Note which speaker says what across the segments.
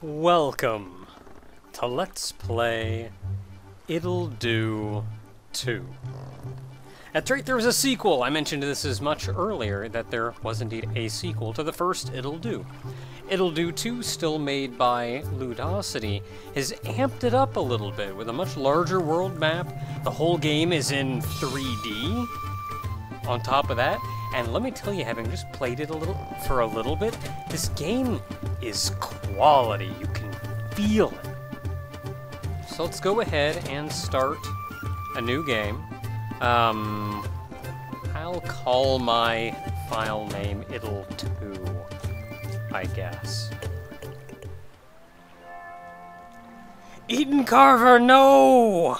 Speaker 1: Welcome to Let's Play Ittle Dew 2. That's right, there was a sequel. I mentioned this as much earlier that there was indeed a sequel to the first Ittle Dew. Ittle Dew 2, still made by Ludosity, has amped it up a little bit with a much larger world map. The whole game is in 3D. On top of that, and let me tell you, having just played it a little for a little bit, this game is quality. You can feel it. So let's go ahead and start a new game. Um, I'll call my file name Ittle 2, I guess. Eden Carver, no!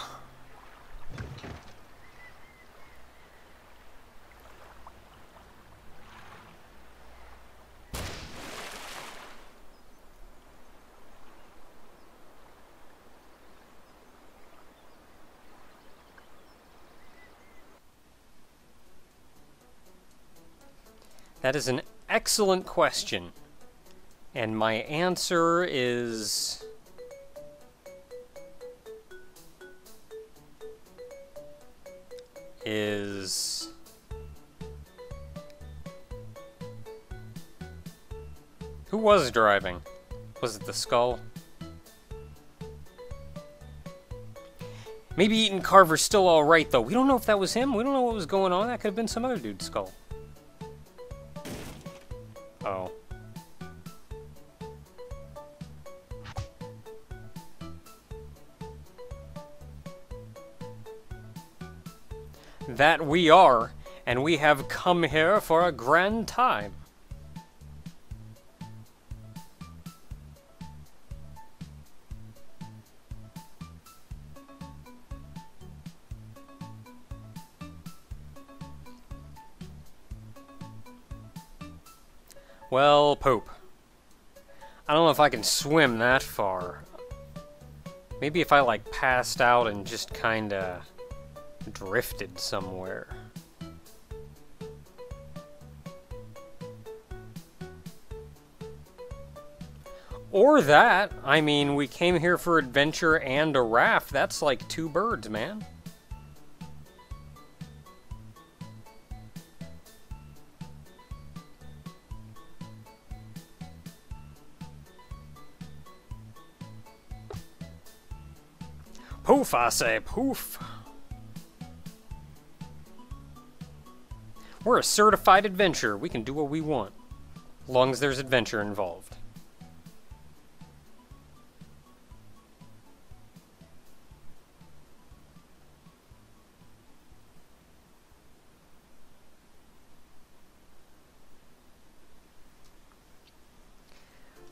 Speaker 1: That is an excellent question. And my answer is. Is. Who was driving? Was it the skull? Maybe Eaton Carver's still alright, though. We don't know if that was him. We don't know what was going on. That could have been some other dude's skull. That we are, and we have come here for a grand time. Well, Pope. I don't know if I can swim that far. Maybe if I, like, passed out and just kinda drifted somewhere. Or that. I mean, we came here for adventure and a raft. That's like two birds, man. Poof, I say, poof. We're a certified adventurer. We can do what we want. As long as there's adventure involved.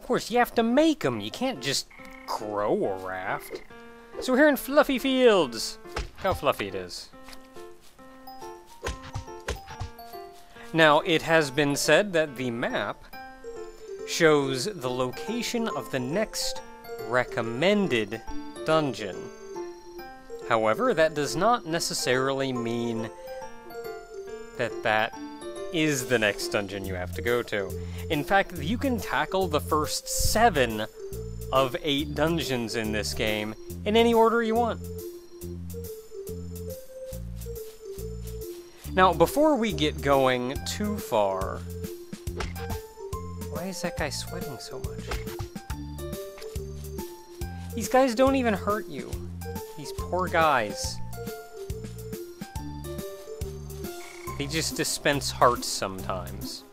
Speaker 1: Of course, you have to make them. You can't just grow a raft. So we're here in Fluffy Fields. Look how fluffy it is. Now, it has been said that the map shows the location of the next recommended dungeon. However, that does not necessarily mean that that is the next dungeon you have to go to. In fact, you can tackle the first seven of eight dungeons in this game in any order you want. Now, before we get going too far, why is that guy sweating so much? These guys don't even hurt you. These poor guys. They just dispense hearts sometimes.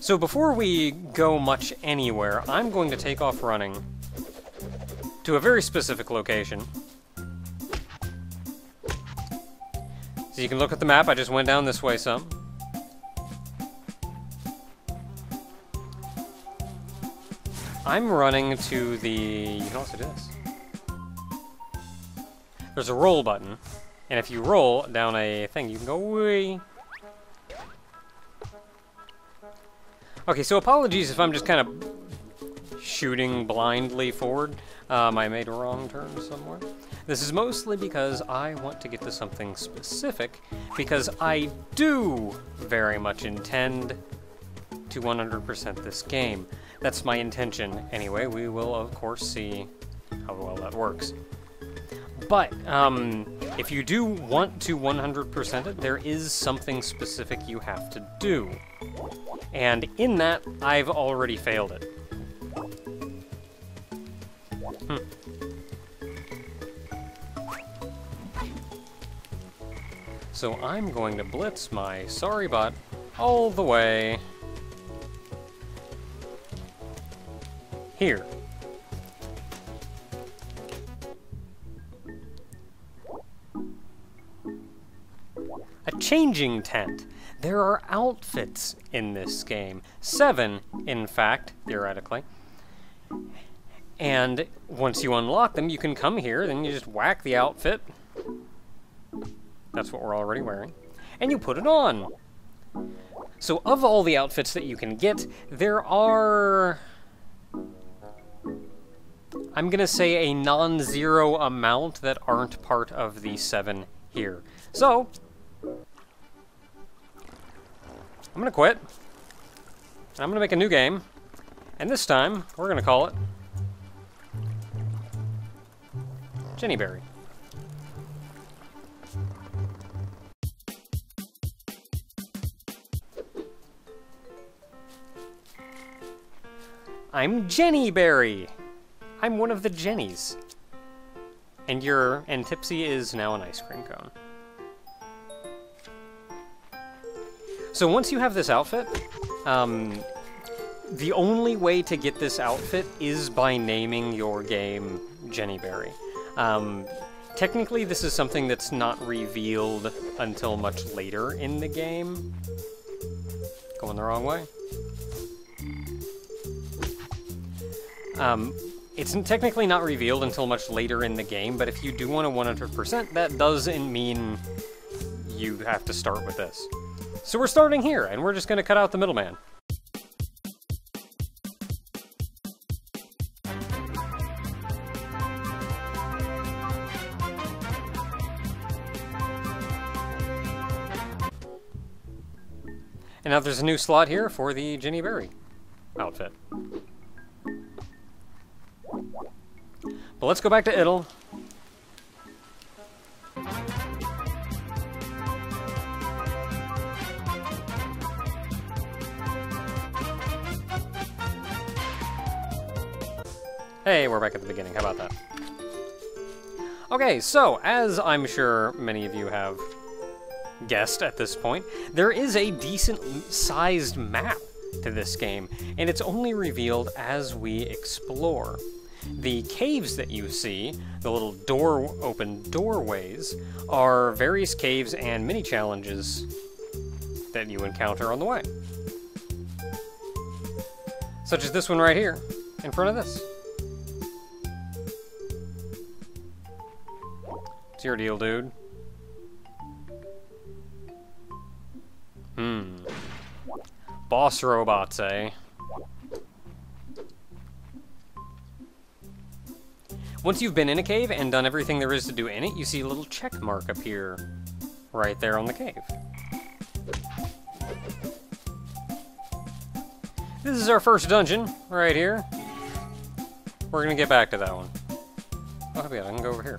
Speaker 1: So before we go much anywhere, I'm going to take off running to a very specific location. So you can look at the map, I just went down this way some. I'm running to the... you can also do this. There's a roll button, and if you roll down a thing, you can go way. Okay, so apologies if I'm just kind of shooting blindly forward. Um, I made a wrong turn somewhere. This is mostly because I want to get to something specific, because I do very much intend to 100% this game. That's my intention anyway. We will, of course, see how well that works. But, um, if you do want to 100% it, there is something specific you have to do. And in that, I've already failed it. Hmm. So I'm going to blitz my sorry bot all the way here. A changing tent. There are outfits in this game. Seven, in fact, theoretically. And once you unlock them, you can come here, then you just whack the outfit. That's what we're already wearing. And you put it on. So of all the outfits that you can get, there are... I'm gonna say a non-zero amount that aren't part of the seven here. So, I'm gonna quit. I'm gonna make a new game. And this time, we're gonna call it Jenny I'm Jenny Berry. I'm one of the Jennies. And your and Tippsie is now an ice cream cone. So once you have this outfit, um, the only way to get this outfit is by naming your game Jenny Berry. Um, technically, this is something that's not revealed until much later in the game. Going the wrong way. Um, it's technically not revealed until much later in the game, but if you do want a 100%, that doesn't mean you have to start with this. So we're starting here, and we're just going to cut out the middleman. And now there's a new slot here for the Jenny Berry outfit. But let's go back to Ittle. Hey, we're back at the beginning. How about that? Okay, so, as I'm sure many of you have guessed at this point, there is a decent-sized map to this game, and it's only revealed as we explore. The caves that you see, the little door open doorways, are various caves and mini challenges that you encounter on the way. Such as this one right here, in front of this. It's your deal, dude. Hmm. Boss robots, eh? Once you've been in a cave and done everything there is to do in it, you see a little check mark appear right there on the cave. This is our first dungeon, right here. We're gonna get back to that one. Oh yeah, I can go over here.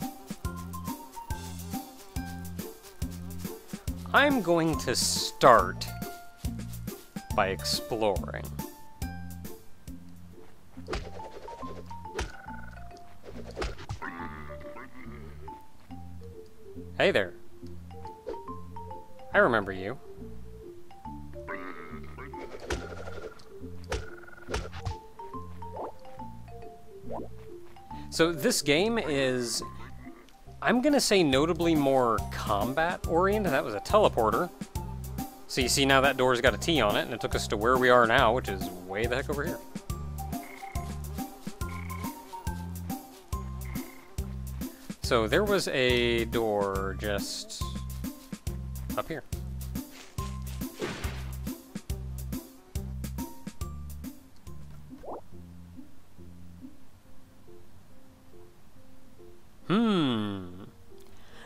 Speaker 1: I'm going to start by exploring. Hey there. I remember you. So this game is I'm gonna say notably more combat oriented. That was a teleporter. So you see now that door's got a T on it, and it took us to where we are now, which is way the heck over here. So there was a door just up here. Hmm.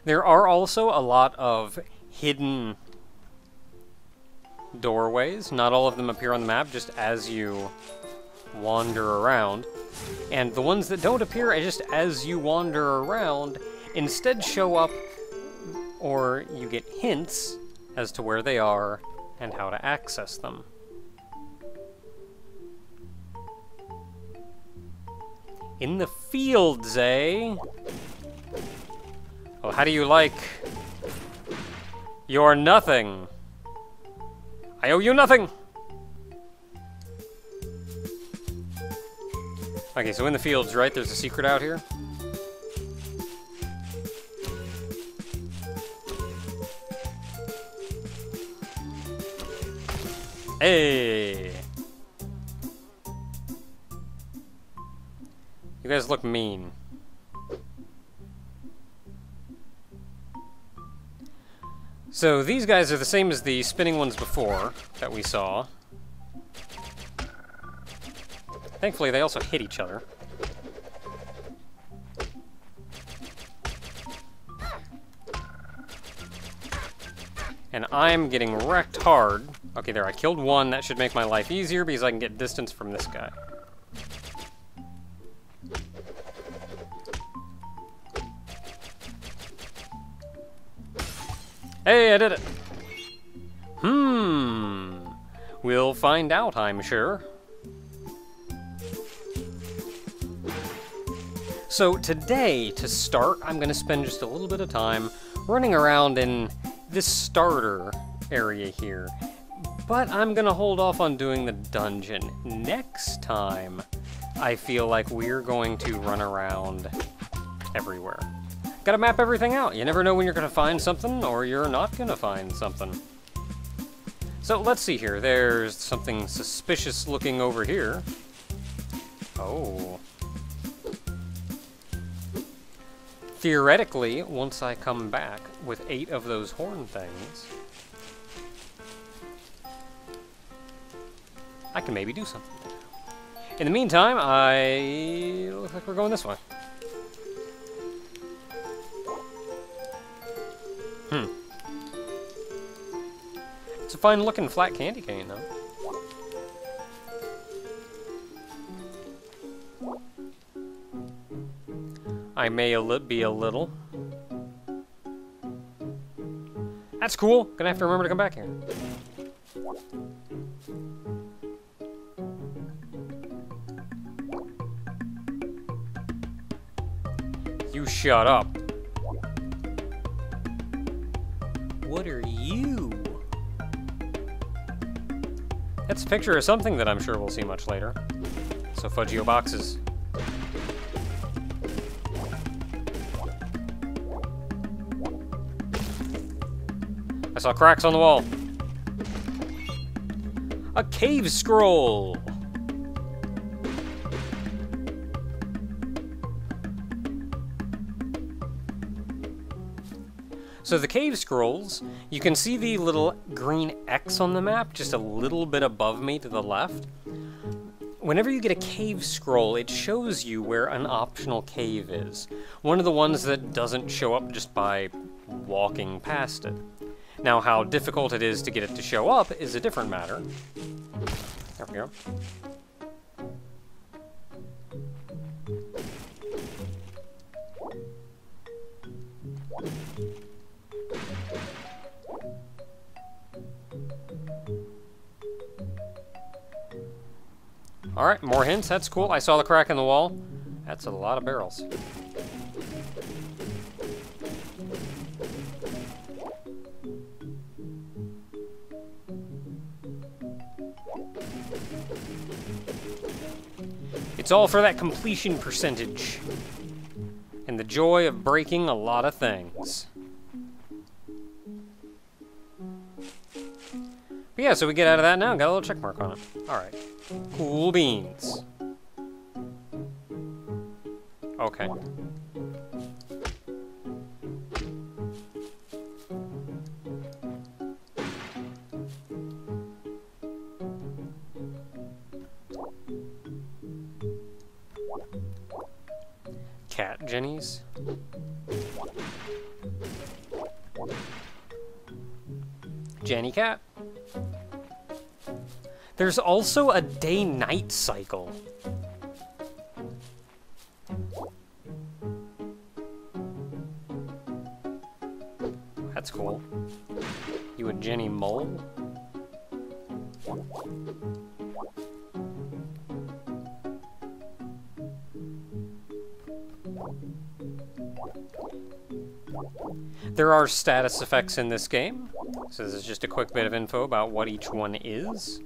Speaker 1: There are also a lot of hidden doorways. Not all of them appear on the map, just as you wander around. And the ones that don't appear just as you wander around instead show up, or you get hints as to where they are and how to access them. In the fields, eh? Well, how do you like your nothing? I owe you nothing! Okay, so in the fields, right? There's a secret out here? Hey! You guys look mean. So these guys are the same as the spinning ones before that we saw. Thankfully, they also hit each other. And I'm getting wrecked hard. Okay, there, I killed one. That should make my life easier because I can get distance from this guy. Hey, I did it! Hmm. We'll find out, I'm sure. So today, to start, I'm going to spend just a little bit of time running around in this starter area here. But I'm going to hold off on doing the dungeon. Next time, I feel like we're going to run around everywhere. Gotta map everything out. You never know when you're gonna find something or you're not gonna find something. So let's see here. There's something suspicious looking over here. Oh. Theoretically, once I come back with eight of those horn things, I can maybe do something. In the meantime, I... looks like we're going this way. Hmm. It's a fine looking flat candy cane, though. I may a be a little. That's cool. Gonna have to remember to come back here. You shut up. What are you? That's a picture of something that I'm sure we'll see much later. So Fudgio boxes. Saw cracks on the wall. A cave scroll! So the cave scrolls, you can see the little green X on the map just a little bit above me to the left. Whenever you get a cave scroll, it shows you where an optional cave is. One of the ones that doesn't show up just by walking past it. Now, how difficult it is to get it to show up is a different matter. There we go. Alright, more hints. That's cool. I saw the crack in the wall. That's a lot of barrels. It's all for that completion percentage. And the joy of breaking a lot of things. But yeah, so we get out of that now. Got a little check mark on it. Alright. Cool beans. Okay. There's also a day-night cycle. That's cool. You a Jenny Mole? There are status effects in this game, so this is just a quick bit of info about what each one is.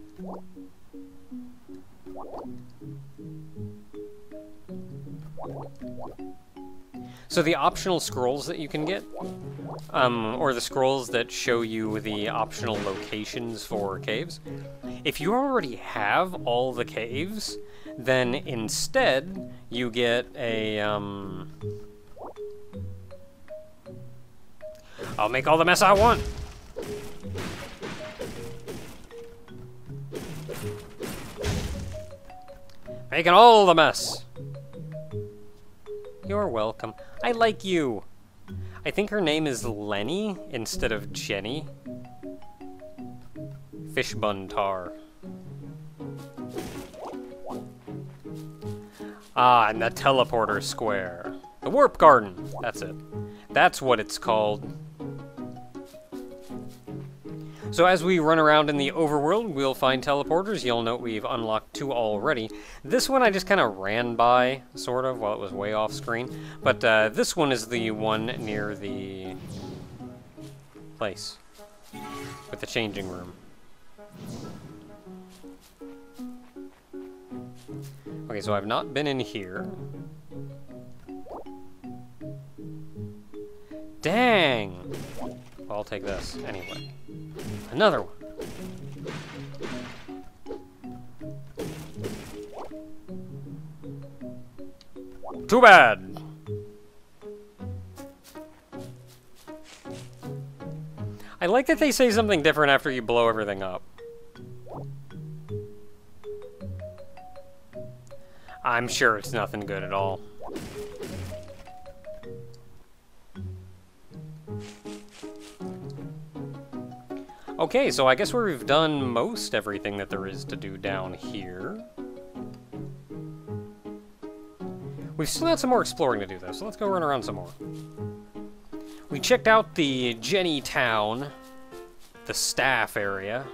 Speaker 1: So the optional scrolls that you can get, um, or the scrolls that show you the optional locations for caves, if you already have all the caves, then instead you get a, um, I'll make all the mess I want. Making all the mess. You're welcome. I like you. I think her name is Lenny instead of Jenny. Fish bun tar. Ah, and the teleporter square. The warp garden. That's it. That's what it's called. So as we run around in the overworld, we'll find teleporters. You'll note we've unlocked two already. This one I just kind of ran by, sort of, while it was way off screen. But uh, this one is the one near the place with the changing room. Okay, so I've not been in here. Dang! I'll take this anyway. Another one. Too bad. I like that they say something different after you blow everything up. I'm sure it's nothing good at all. Okay, so I guess we've done most everything that there is to do down here. We've still got some more exploring to do, though, so let's go run around some more. We checked out the Jenny Town, the staff area.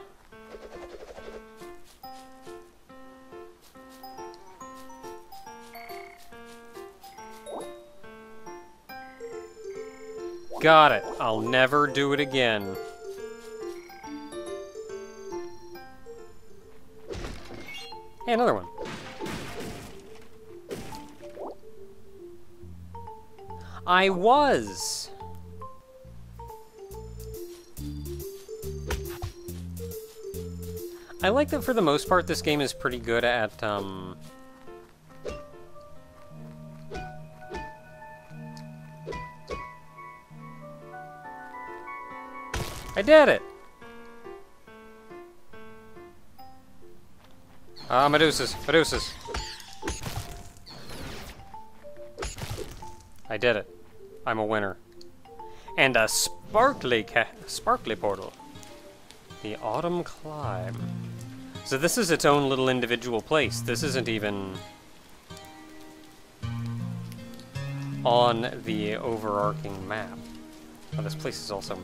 Speaker 1: Got it. I'll never do it again. Hey, another one. I was. I like that for the most part this game is pretty good at, um... I did it! Ah, Medusas, Medusas. I did it. I'm a winner. And a sparkly sparkly portal. The Autumn Climb. So this is its own little individual place. This isn't even on the overarching map. Oh, this place is also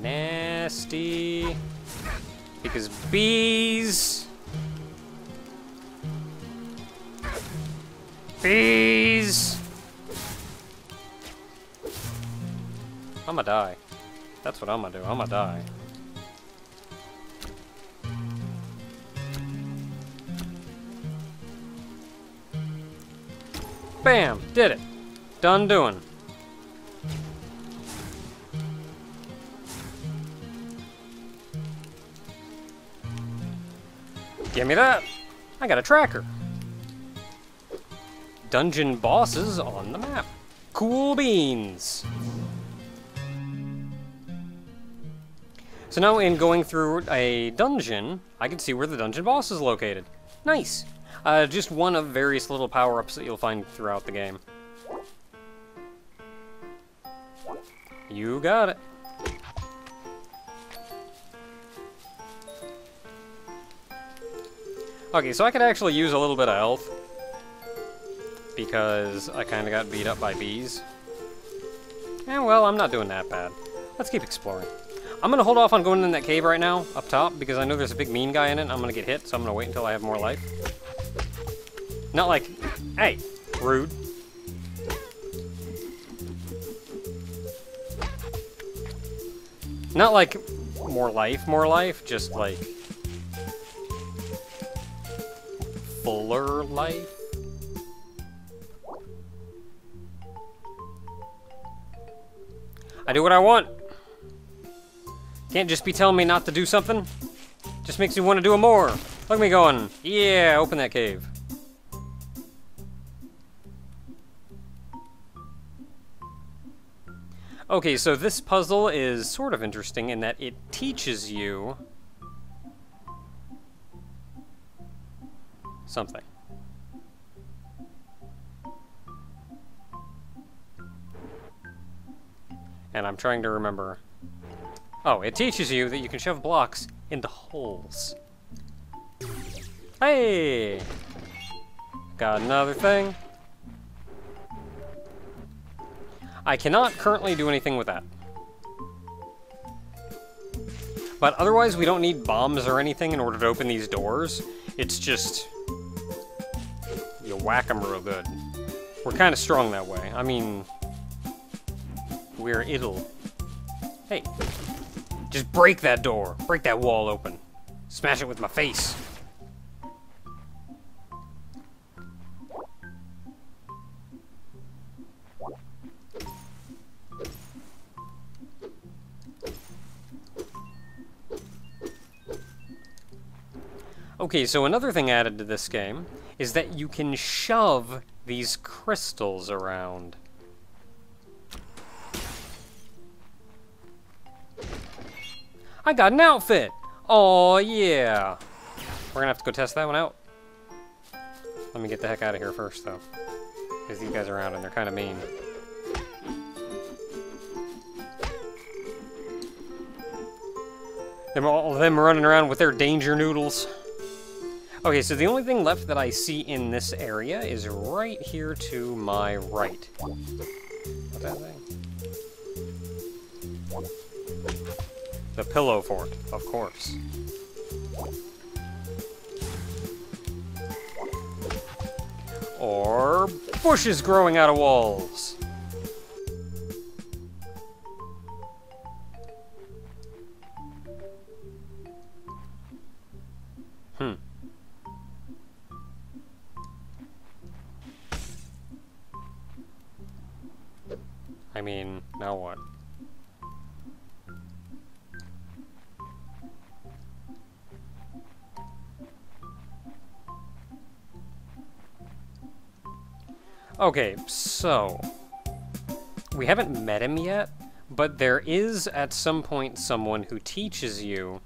Speaker 1: nasty because bees Bees! I'ma die. That's what I'ma do. I'ma die. Bam! Did it. Done doing. Give me that! I got a tracker dungeon bosses on the map. Cool beans! So now in going through a dungeon, I can see where the dungeon boss is located. Nice! Uh, just one of various little power-ups that you'll find throughout the game. You got it. Okay, so I could actually use a little bit of health. Because I kind of got beat up by bees. Yeah, well, I'm not doing that bad. Let's keep exploring. I'm going to hold off on going in that cave right now, up top, because I know there's a big mean guy in it, I'm going to get hit, so I'm going to wait until I have more life. Not like... Hey! Rude. Not like more life, more life, just like... Fuller life? I do what I want. Can't just be telling me not to do something. Just makes me want to do it more. Look at me going. Yeah, open that cave. Okay, so this puzzle is sort of interesting in that it teaches you something. And I'm trying to remember. Oh, it teaches you that you can shove blocks into holes. Hey! Got another thing. I cannot currently do anything with that. But otherwise, we don't need bombs or anything in order to open these doors. It's just... You whack them real good. We're kind of strong that way. I mean... We're Ittle... Hey. Just break that door. Break that wall open. Smash it with my face. Okay, so another thing added to this game is that you can shove these crystals around. I got an outfit! Oh yeah! We're gonna have to go test that one out. Let me get the heck out of here first, though. Because these guys are around and they're kind of mean. Them all of them running around with their danger noodles. Okay, so the only thing left that I see in this area is right here to my right. What's that thing? The pillow fort, of course. Or bushes growing out of walls. Okay, so... We haven't met him yet, but there is at some point someone who teaches you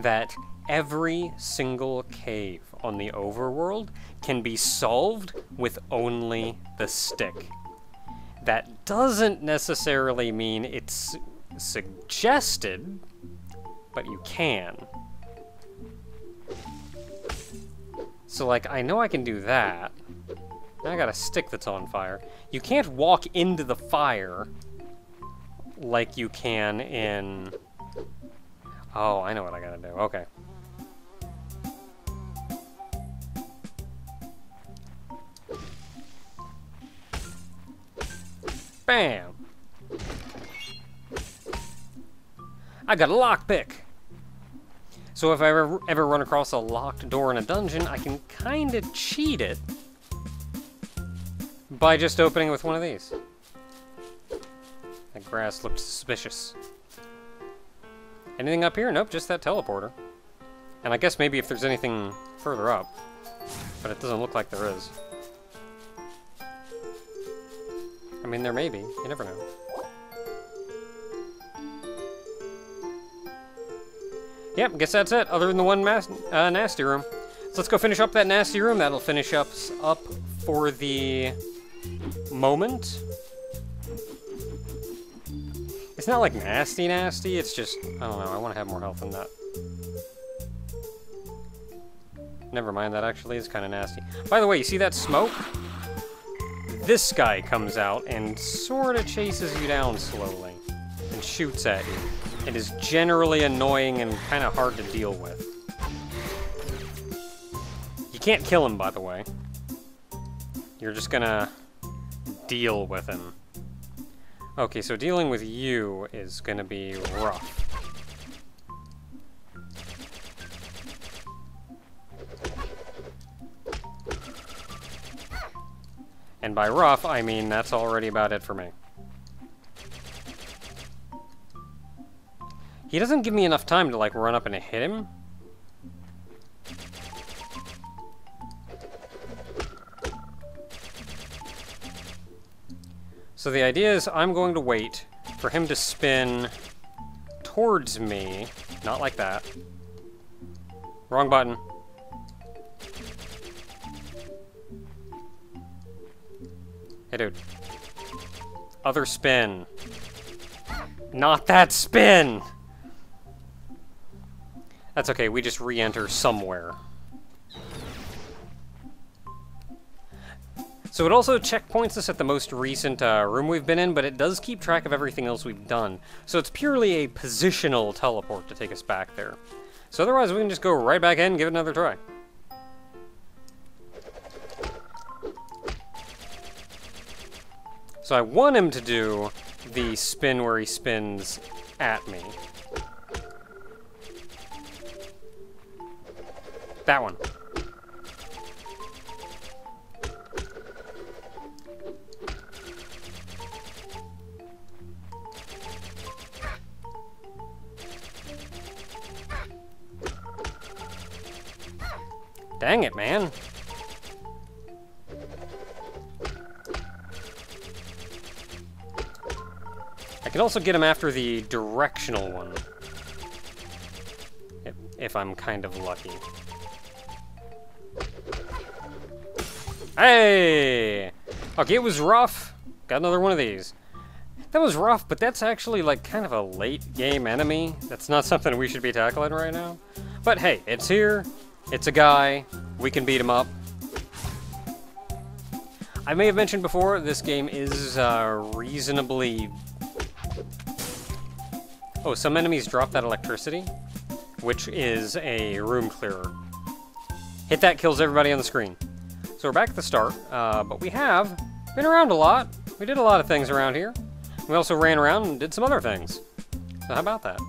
Speaker 1: that every single cave on the overworld can be solved with only the stick. That doesn't necessarily mean it's suggested, but you can. So, like, I know I can do that. I got a stick that's on fire. You can't walk into the fire like you can in... Oh, I know what I gotta do. Okay. Bam! I got a lockpick! So if I ever, ever run across a locked door in a dungeon, I can kinda cheat it by just opening with one of these. That grass looked suspicious. Anything up here? Nope, just that teleporter. And I guess maybe if there's anything further up. But it doesn't look like there is. I mean, there may be. You never know. Yep, guess that's it, other than the one uh, nasty room. So let's go finish up that nasty room. That'll finish up, up for the moment. It's not like nasty nasty, it's just, I don't know, I want to have more health than that. Never mind, that actually is kind of nasty. By the way, you see that smoke? This guy comes out and sort of chases you down slowly and shoots at you. It is generally annoying and kind of hard to deal with. You can't kill him, by the way. You're just gonna deal with him. Okay, so dealing with you is gonna be rough. And by rough, I mean that's already about it for me. He doesn't give me enough time to, like, run up and hit him. So the idea is I'm going to wait for him to spin towards me. Not like that. Wrong button. Hey, dude. Other spin. Not that spin! That's okay, we just re-enter somewhere. So it also checkpoints us at the most recent uh, room we've been in, but it does keep track of everything else we've done. So it's purely a positional teleport to take us back there. So otherwise we can just go right back in and give it another try. So I want him to do the spin where he spins at me. That one. Dang it, man. I can also get him after the directional one. If, if I'm kind of lucky. Hey! Okay, it was rough. Got another one of these. That was rough, but that's actually like kind of a late game enemy. That's not something we should be tackling right now. But hey, it's here. It's a guy. We can beat him up. I may have mentioned before, this game is uh, reasonably... Oh, some enemies drop that electricity, which is a room clearer. Hit that, kills everybody on the screen. So we're back at the start, uh, but we have been around a lot. We did a lot of things around here. We also ran around and did some other things. So how about that?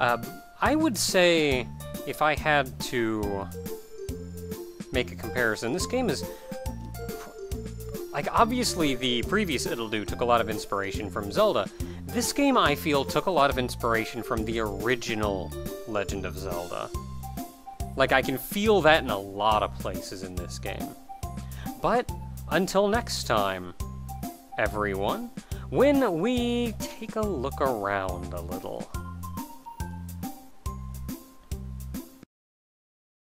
Speaker 1: Uh, I would say if I had to make a comparison, this game is... Like, obviously, the previous Ittle Dew took a lot of inspiration from Zelda. This game, I feel, took a lot of inspiration from the original Legend of Zelda. Like, I can feel that in a lot of places in this game. But, until next time, everyone, when we take a look around a little.